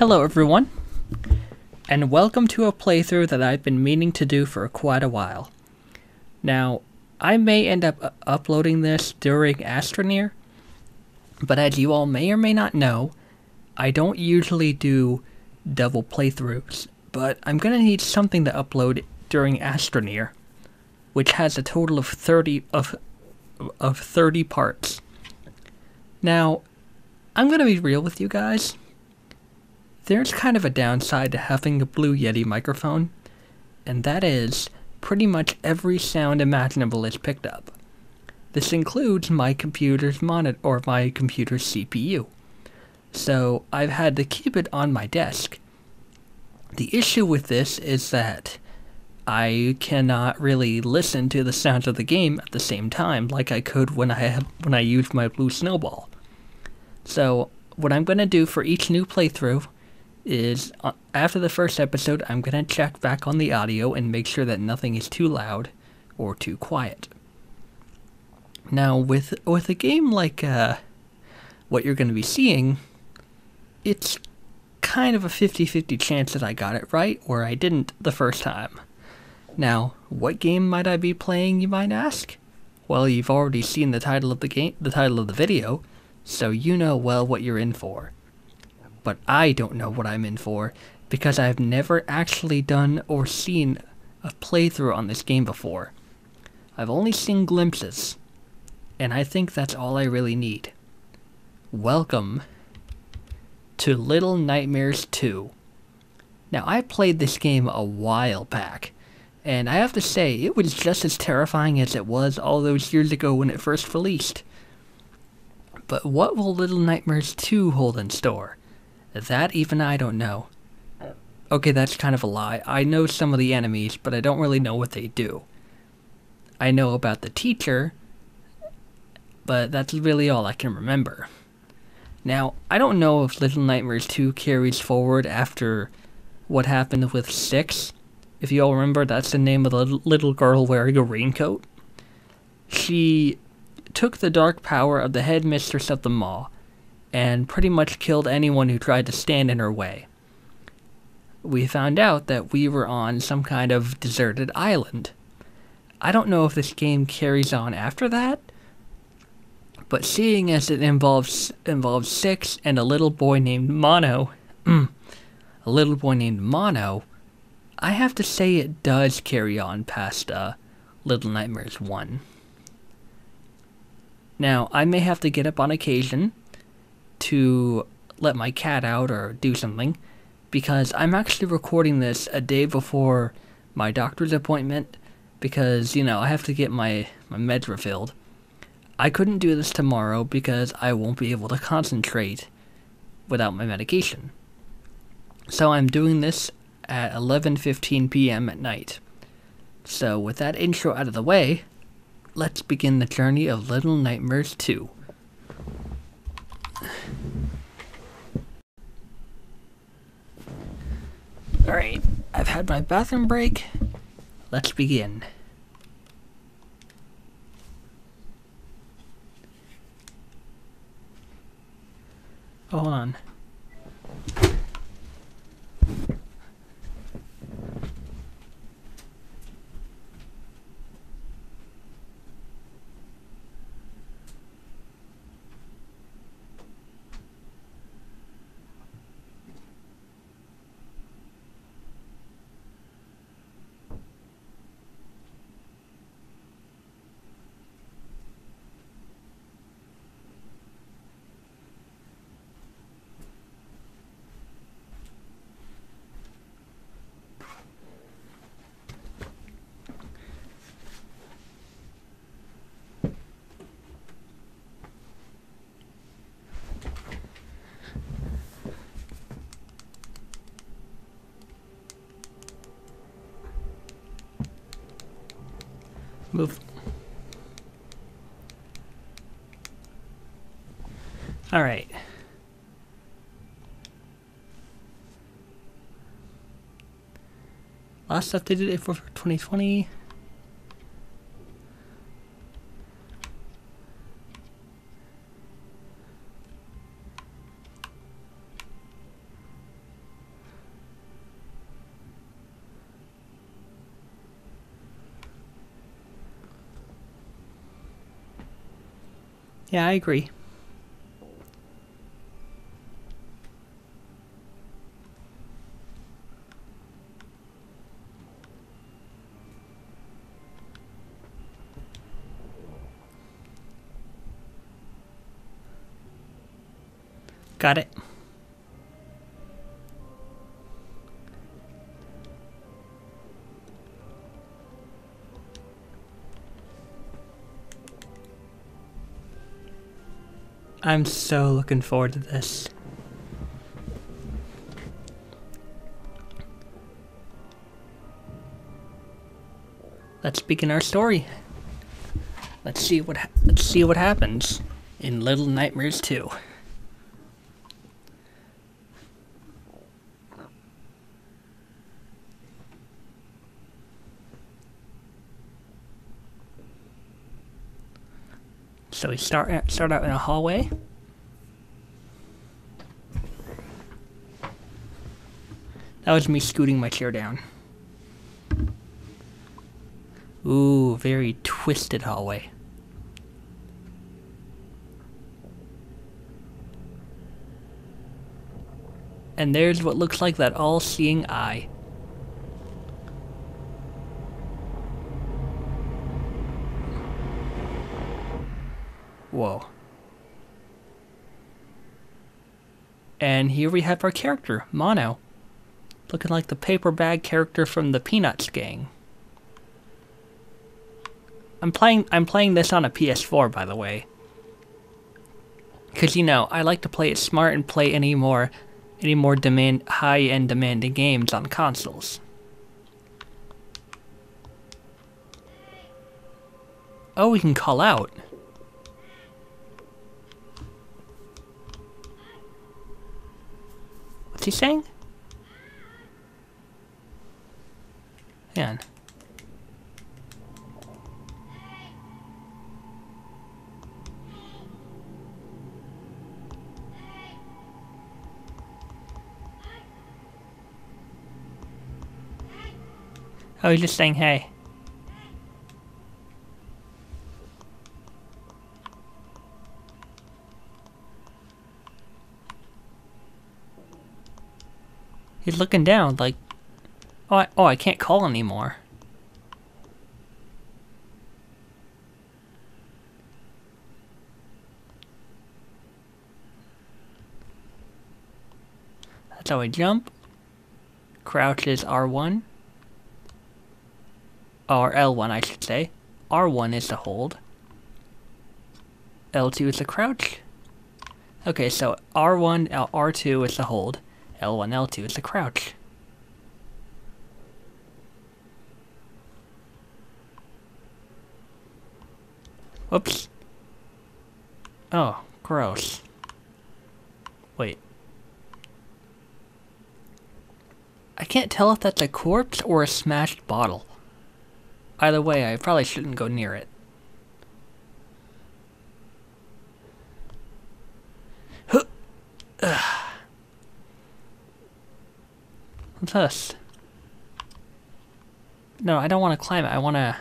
Hello everyone, and welcome to a playthrough that I've been meaning to do for quite a while. Now, I may end up uh, uploading this during Astroneer, but as you all may or may not know, I don't usually do double playthroughs, but I'm gonna need something to upload during Astroneer, which has a total of 30 of of 30 parts. Now, I'm gonna be real with you guys. There's kind of a downside to having a Blue Yeti microphone, and that is pretty much every sound imaginable is picked up. This includes my computer's monitor or my computer's CPU. So I've had to keep it on my desk. The issue with this is that I cannot really listen to the sounds of the game at the same time like I could when I when I used my blue snowball. So what I'm going to do for each new playthrough is uh, after the first episode I'm going to check back on the audio and make sure that nothing is too loud or too quiet. Now with with a game like uh, what you're going to be seeing, it's kind of a 50-50 chance that I got it right or I didn't the first time. Now, what game might I be playing, you might ask? Well, you've already seen the title of the game, the title of the video, so you know well what you're in for. But I don't know what I'm in for, because I've never actually done or seen a playthrough on this game before. I've only seen glimpses, and I think that's all I really need. Welcome to Little Nightmares 2. Now, I played this game a while back, and I have to say, it was just as terrifying as it was all those years ago when it first released. But what will Little Nightmares 2 hold in store? That even I don't know. Okay, that's kind of a lie. I know some of the enemies, but I don't really know what they do. I know about the teacher, but that's really all I can remember. Now, I don't know if Little Nightmares 2 carries forward after what happened with 6. If you all remember, that's the name of the little girl wearing a raincoat. She took the dark power of the headmistress of the Maw and pretty much killed anyone who tried to stand in her way. We found out that we were on some kind of deserted island. I don't know if this game carries on after that, but seeing as it involves involves six and a little boy named Mono, a little boy named Mono, I have to say it does carry on past uh, Little Nightmares 1. Now, I may have to get up on occasion to let my cat out or do something because I'm actually recording this a day before my doctor's appointment because, you know, I have to get my, my meds refilled. I couldn't do this tomorrow because I won't be able to concentrate without my medication. So I'm doing this at 11:15 p.m. at night. So with that intro out of the way, let's begin the journey of Little Nightmares 2. Alright, I've had my bathroom break. Let's begin. Oh, hold on. Move. All right. Last updated April 2020. Yeah, I agree. Got it. I'm so looking forward to this. Let's begin our story. Let's see what let's see what happens in Little Nightmares 2. So we start start out in a hallway. That was me scooting my chair down. Ooh, very twisted hallway. And there's what looks like that all-seeing eye. And here we have our character, Mono. Looking like the paper bag character from the Peanuts gang. I'm playing I'm playing this on a PS4 by the way. Cause you know, I like to play it smart and play any more any more demand high end demanding games on consoles. Oh, we can call out. He saying? Man. Oh, he's just saying hey. He's looking down, like, oh, I, oh, I can't call anymore. That's how I jump. Crouch is R1. Or L1, I should say. R1 is the hold. L2 is the crouch. Okay, so R1, L, R2 is the hold. L1, L2 is the crouch. Whoops. Oh, gross. Wait. I can't tell if that's a corpse or a smashed bottle. Either way, I probably shouldn't go near it. Huh. What's this? No, I don't want to climb it. I want to...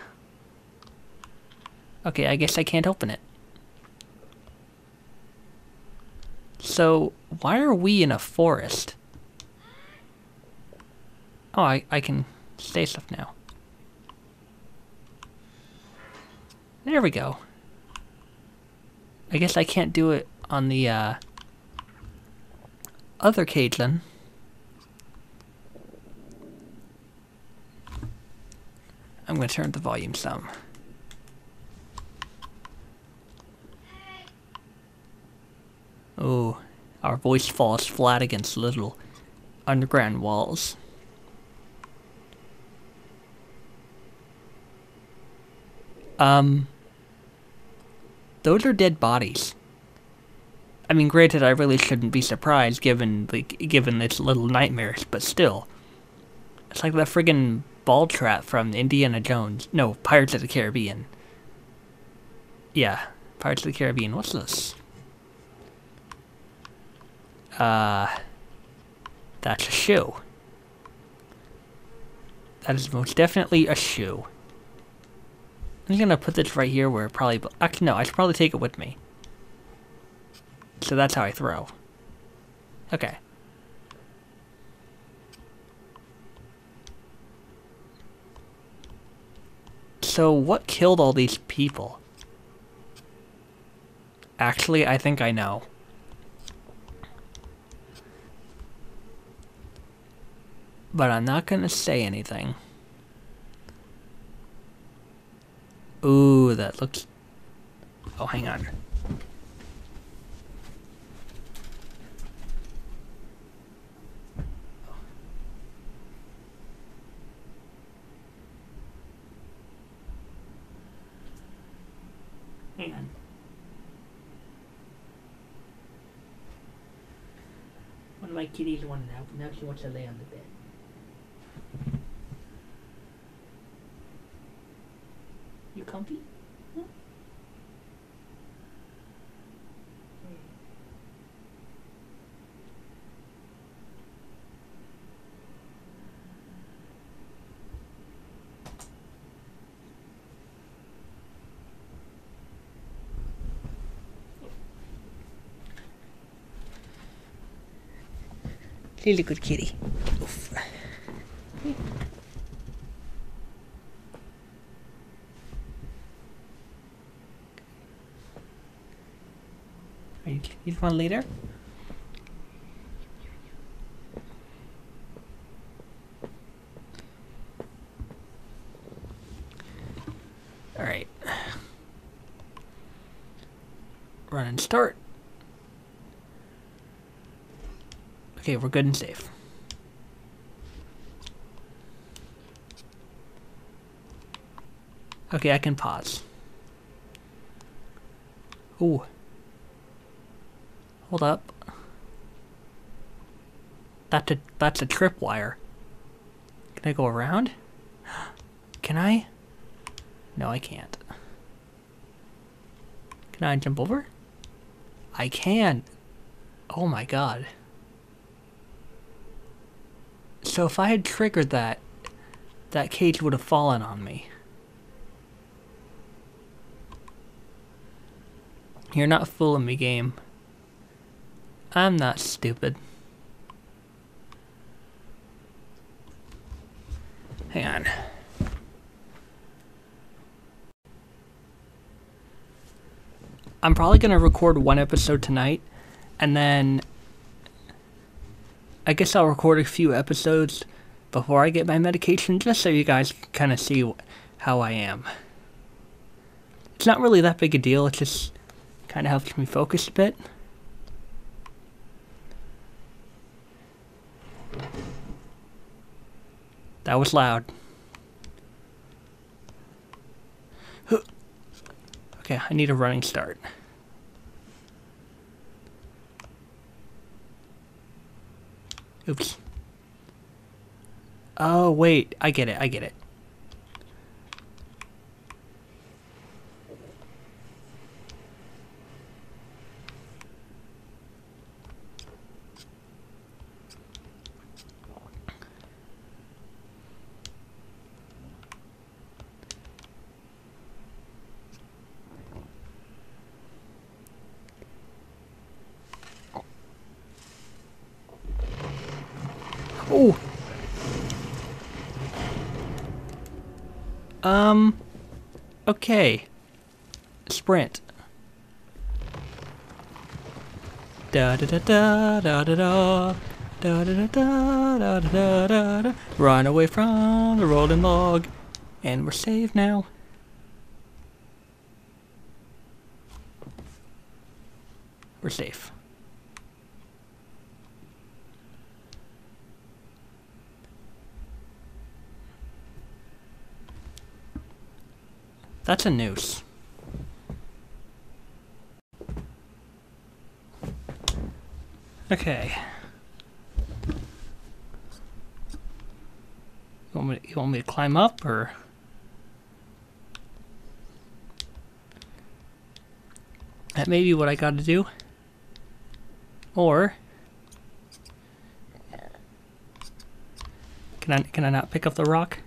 Okay, I guess I can't open it. So, why are we in a forest? Oh, I, I can say stuff now. There we go. I guess I can't do it on the, uh, other cage then. I'm going to turn the volume some. Oh, our voice falls flat against little underground walls. Um, those are dead bodies. I mean, granted, I really shouldn't be surprised given the given its little nightmares, but still, it's like that friggin' ball trap from Indiana Jones. No, Pirates of the Caribbean. Yeah, Pirates of the Caribbean. What's this? Uh, that's a shoe. That is most definitely a shoe. I'm gonna put this right here where it probably. Actually, no, I should probably take it with me. So that's how I throw. Okay. So what killed all these people? Actually, I think I know. But I'm not gonna say anything. Ooh, that looks... Oh, hang on. One of my kitties wanted out, but now she wants to lay on the bed. You comfy? Really good kitty. Oof. You, you want later? All right. Run and start. Okay, we're good and safe. Okay, I can pause. Ooh. Hold up. That's a that's a tripwire. Can I go around? Can I? No, I can't. Can I jump over? I can. Oh my god. So if I had triggered that, that cage would have fallen on me. You're not fooling me, game. I'm not stupid. Hang on. I'm probably going to record one episode tonight, and then I guess I'll record a few episodes before I get my medication, just so you guys kind of see how I am. It's not really that big a deal, it just kind of helps me focus a bit. That was loud. Okay, I need a running start. Oops. Oh, wait. I get it. I get it. Oh. Um. Okay. Sprint. Da da da da da da da. Da da da da da da da da. Run away from the rolling log. And we're saved now. We're safe. That's a noose. Okay. You want, me, you want me to climb up, or...? That may be what I gotta do. Or... Can I, can I not pick up the rock?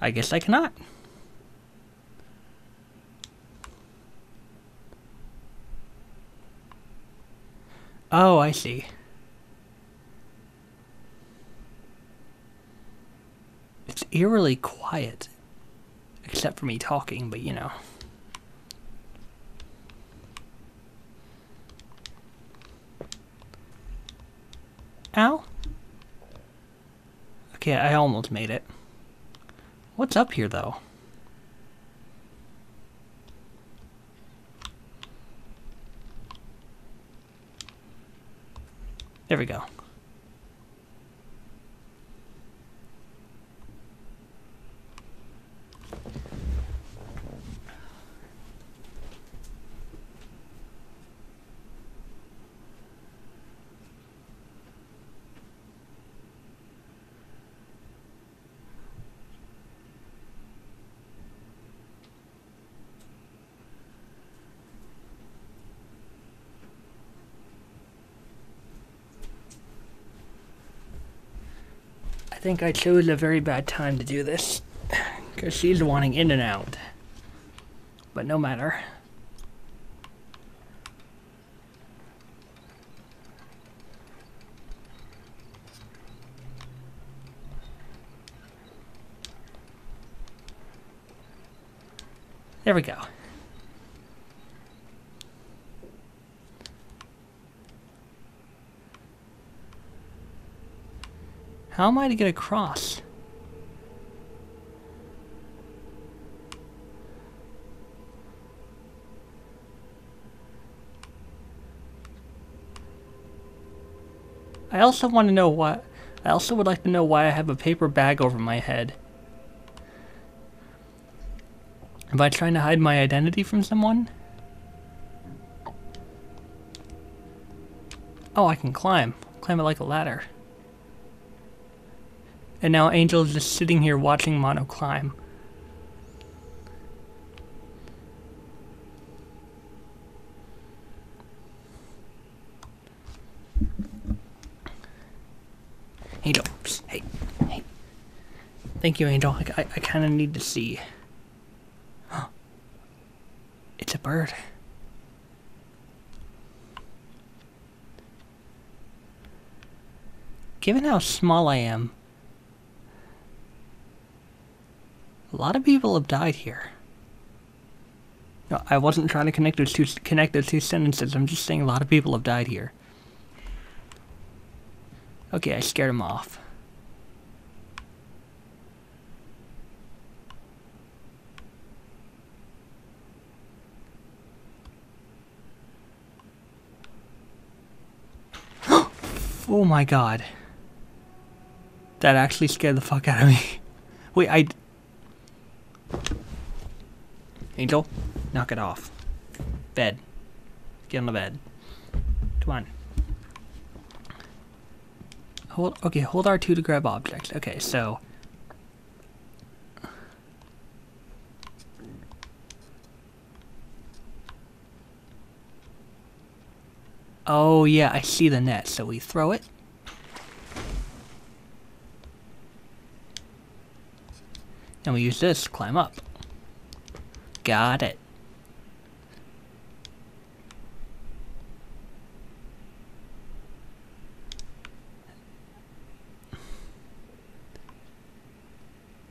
I guess I cannot. Oh, I see. It's eerily quiet. Except for me talking, but you know. Ow. Okay, I almost made it. What's up here, though? There we go. Think I chose a very bad time to do this. Because she's wanting in and out. But no matter. There we go. How am I to get across? I also want to know what. I also would like to know why I have a paper bag over my head. Am I trying to hide my identity from someone? Oh, I can climb. Climb it like a ladder. And now Angel is just sitting here watching Mono climb. Angel, hey, hey. Thank you, Angel. I, I, I kind of need to see. It's a bird. Given how small I am, a lot of people have died here. No, I wasn't trying to connect those two connect those two sentences. I'm just saying a lot of people have died here. Okay, I scared him off. oh my god. That actually scared the fuck out of me. Wait, I... Angel, knock it off. Bed. Get on the bed. Come on. Hold, okay, hold R2 to grab objects. Okay, so... Oh yeah, I see the net, so we throw it. And we use this to climb up. Got it.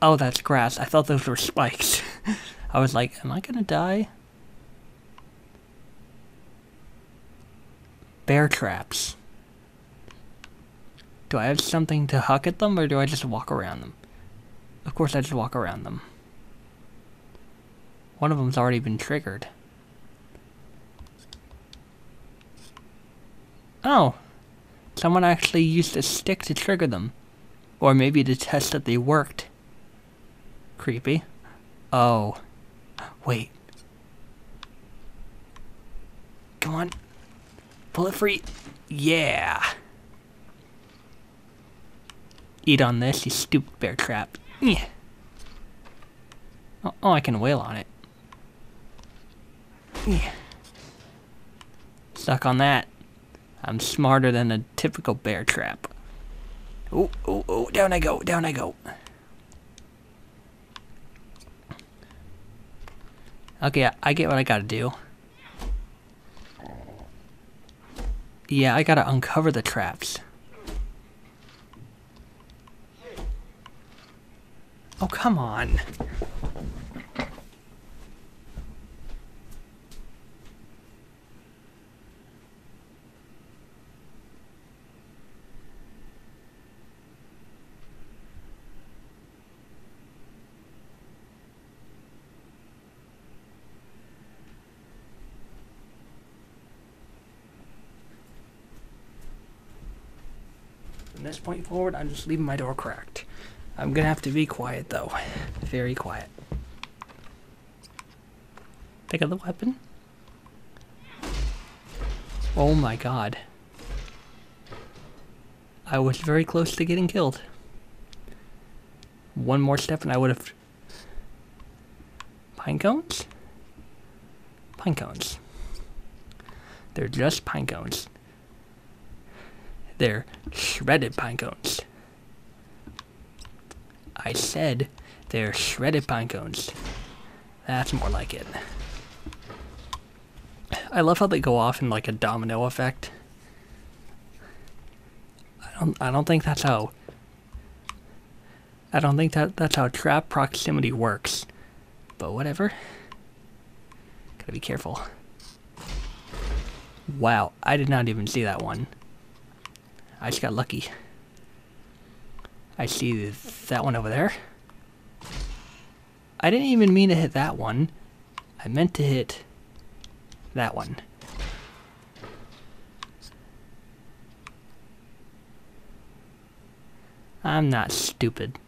Oh, that's grass. I thought those were spikes. I was like, am I gonna die? Bear traps. Do I have something to huck at them, or do I just walk around them? Of course, I just walk around them. One of them's already been triggered. Oh! Someone actually used a stick to trigger them. Or maybe to test that they worked. Creepy. Oh. Wait. Come on. Pull it free. Yeah. Eat on this, you stupid bear trap. Yeah. Oh, oh, I can wail on it. Stuck on that. I'm smarter than a typical bear trap. Oh, oh, oh, down I go, down I go. Okay, I get what I gotta do. Yeah, I gotta uncover the traps. Oh, come on. Point forward, I'm just leaving my door cracked. I'm gonna have to be quiet though. Very quiet. Take out the weapon. Oh my god. I was very close to getting killed. One more step and I would have. Pine cones? Pine cones. They're just pine cones. They're shredded pine cones. I said they're shredded pine cones. That's more like it. I love how they go off in like a domino effect. I don't I don't think that's how I don't think that that's how trap proximity works. But whatever. Gotta be careful. Wow, I did not even see that one. I just got lucky. I see that one over there. I didn't even mean to hit that one. I meant to hit that one. I'm not stupid.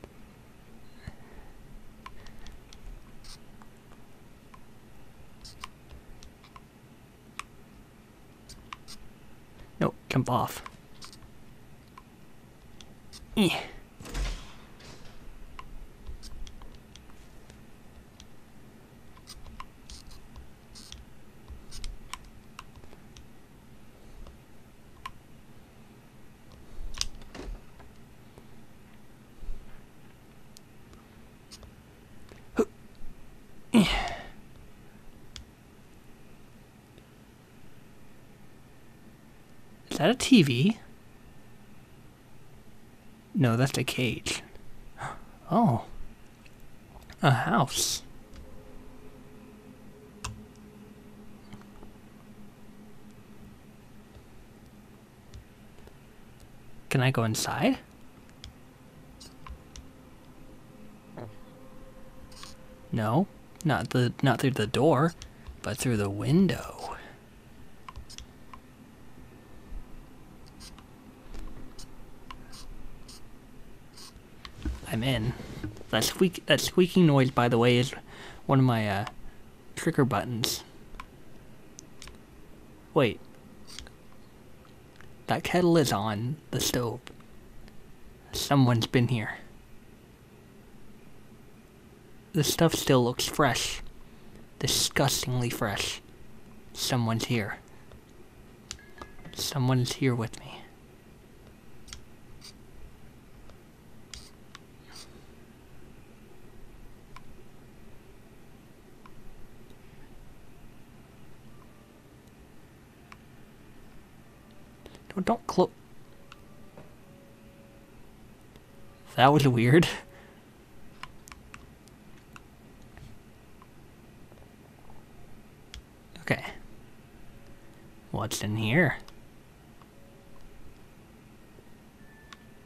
No, jump off. Eh. Is that a TV? No, that's a cage. Oh. A house. Can I go inside? No, not the not through the door, but through the window. I'm in. That squeak that squeaking noise by the way is one of my uh trigger buttons. Wait. That kettle is on the stove. Someone's been here. The stuff still looks fresh. Disgustingly fresh. Someone's here. Someone's here with me. Don't, don't close. That was weird. Okay. What's in here?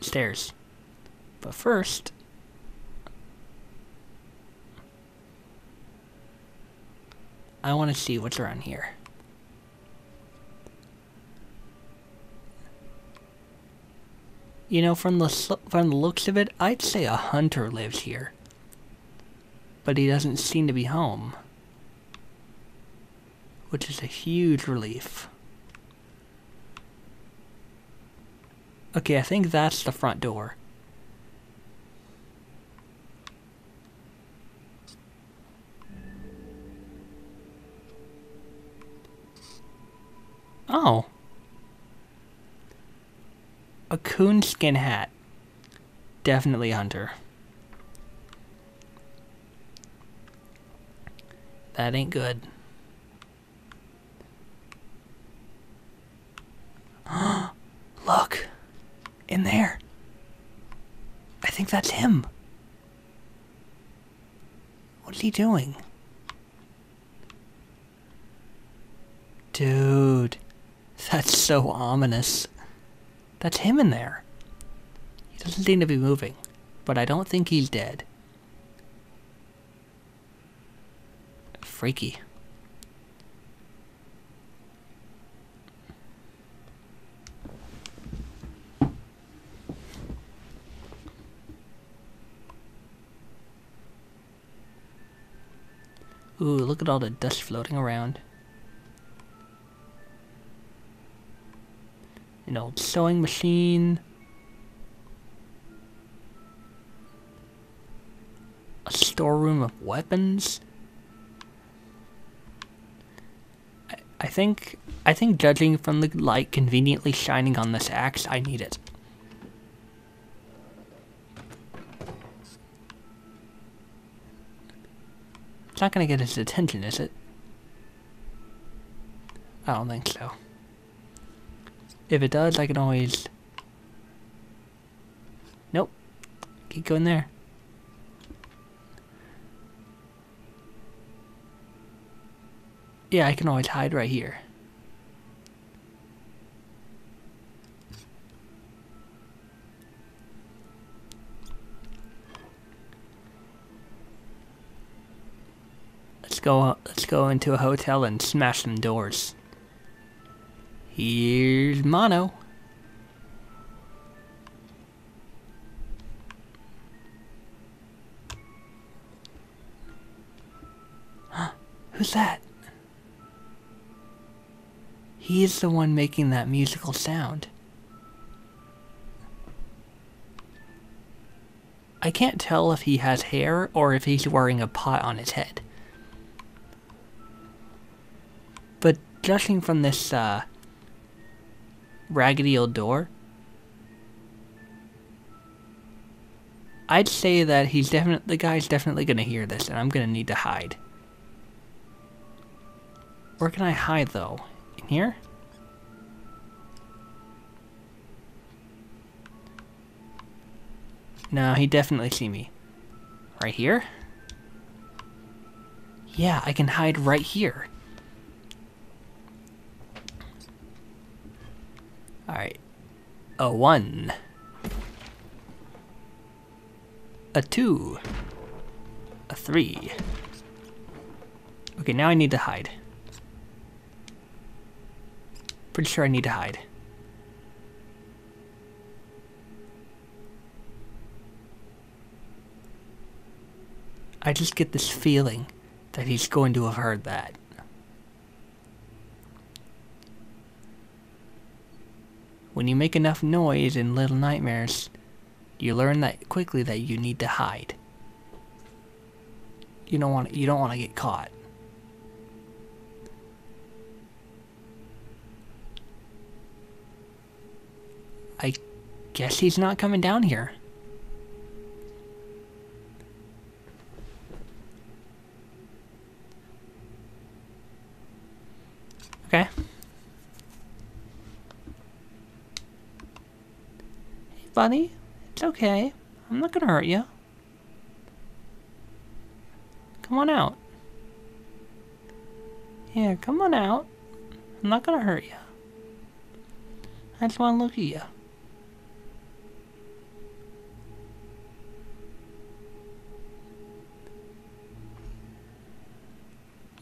Stairs. But first... I want to see what's around here. You know, from the from the looks of it, I'd say a hunter lives here. But he doesn't seem to be home. Which is a huge relief. Okay, I think that's the front door. Coonskin hat. Definitely hunter. That ain't good. Look. In there. I think that's him. What's he doing? Dude, that's so ominous. That's him in there. He doesn't seem to be moving, but I don't think he's dead. Freaky. Ooh, look at all the dust floating around. An old sewing machine. A storeroom of weapons. I, I think I think judging from the light conveniently shining on this axe, I need it. It's not gonna get his attention, is it? I don't think so. If it does, I can always... Nope. Keep going there. Yeah, I can always hide right here. Let's go let's go into a hotel and smash some doors. Here's Mono. Huh, who's that? He is the one making that musical sound. I can't tell if he has hair or if he's wearing a pot on his head. But judging from this uh, raggedy old door, I'd say that he's definitely the guy's definitely gonna hear this, and I'm gonna need to hide. Where can I hide though? In here? No, he definitely see me. Right here? Yeah, I can hide right here. Alright. A one. A two. A three. Okay, now I need to hide. Pretty sure I need to hide. I just get this feeling that he's going to have heard that. When you make enough noise in Little Nightmares, you learn that quickly that you need to hide. You don't want you don't want to get caught. I guess he's not coming down here. Okay. Hey, buddy. It's okay. I'm not gonna hurt you. Come on out. Yeah, come on out. I'm not gonna hurt you. I just wanna look at you.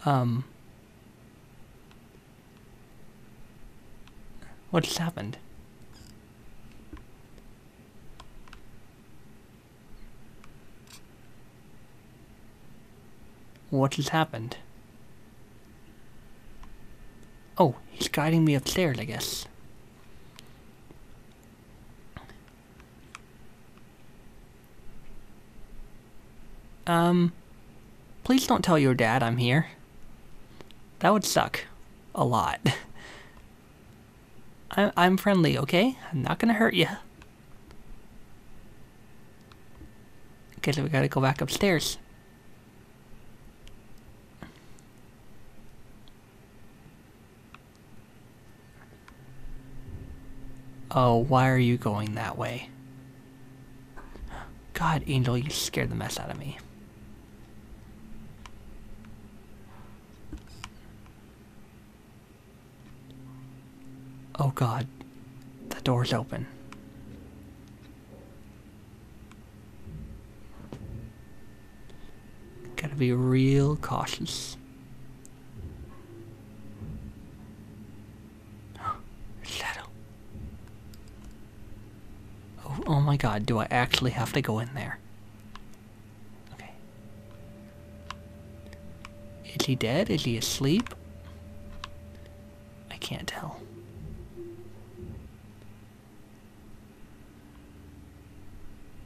Um... What just happened? What just happened? Oh, he's guiding me upstairs, I guess. Um, please don't tell your dad I'm here. That would suck. A lot. I'm, I'm friendly, okay? I'm not gonna hurt you. Guess we gotta go back upstairs. Oh, why are you going that way? God, Angel, you scared the mess out of me. Oh god, the door's open. Gotta be real cautious. Oh, my god, do I actually have to go in there? Okay. Is he dead? Is he asleep? I can't tell.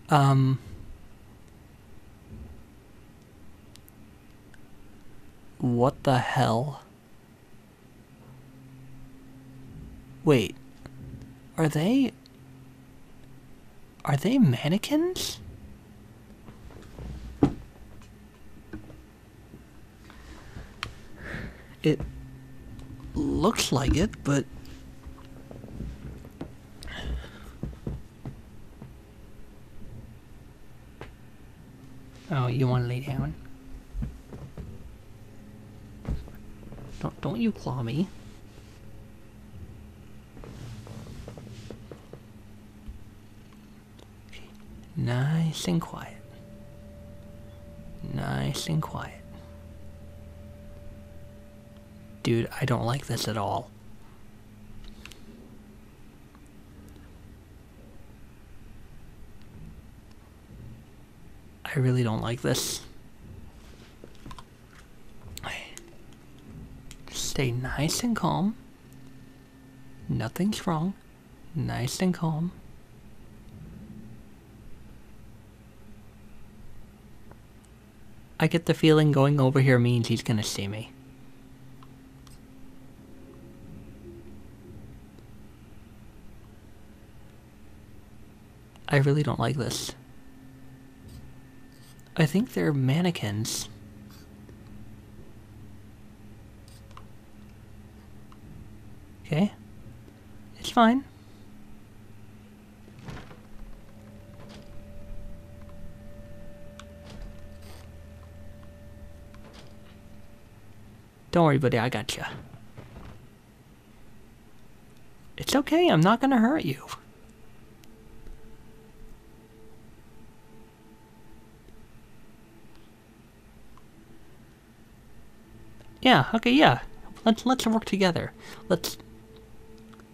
Um. What the hell? Wait. Are they. Are they mannequins? It looks like it, but Oh, you want to lay down? Don't don't you claw me. Okay. Nice and quiet. Nice and quiet. Dude, I don't like this at all. I really don't like this. Stay nice and calm. Nothing's wrong. Nice and calm. I get the feeling going over here means he's gonna see me. I really don't like this. I think they're mannequins. Okay. It's fine. Don't worry, buddy, I got you. It's okay, I'm not gonna hurt you. Yeah, okay, yeah. Let's let's work together. Let's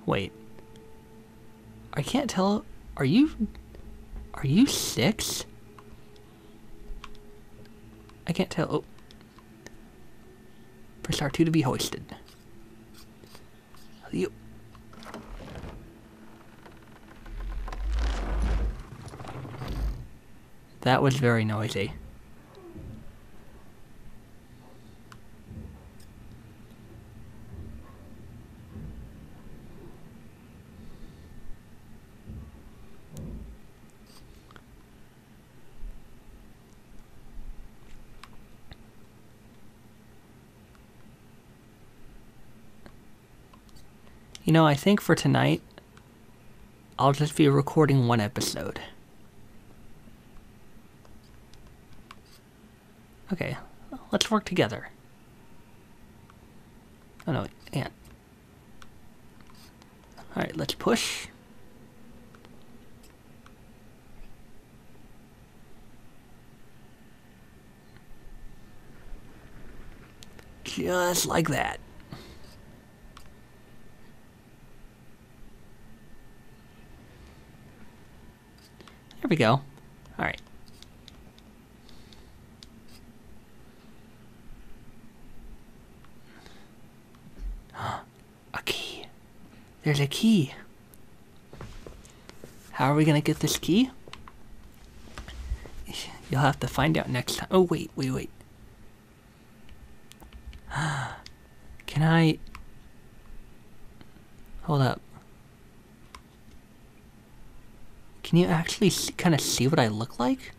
Wait. I can't tell are you are you six? I can't tell. Oh. Press R2 to be hoisted. You That was very noisy. You know, I think for tonight, I'll just be recording one episode. Okay, let's work together. Oh no, ant. Alright, let's push. Just like that. We go. Alright. a key. There's a key. How are we gonna get this key? You'll have to find out next time. Oh, wait, wait, wait. Can I... Hold up. Can you actually kind of see what I look like?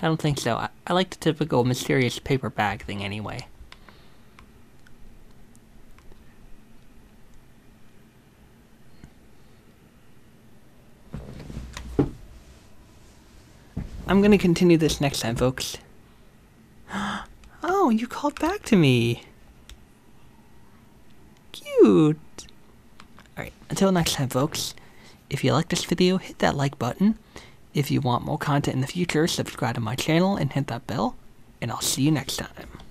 I don't think so. I, I like the typical mysterious paper bag thing anyway. I'm gonna continue this next time, folks. Oh, you called back to me! Cute! Until next time, folks. If you like this video, hit that like button. If you want more content in the future, subscribe to my channel and hit that bell. And I'll see you next time.